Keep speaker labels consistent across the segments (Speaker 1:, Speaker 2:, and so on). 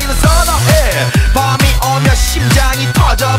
Speaker 1: 내리는 선어해 밤이 오면 심장이 터져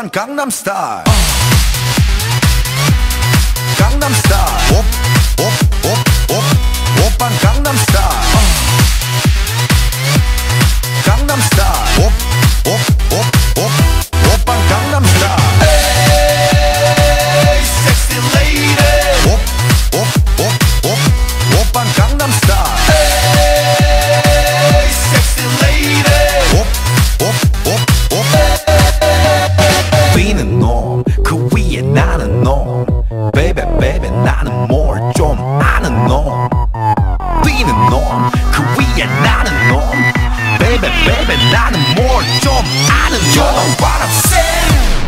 Speaker 1: van Gangnam Style. Gangnam Style. Op, op, op, op, Gangnam Style.